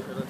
Okay, then.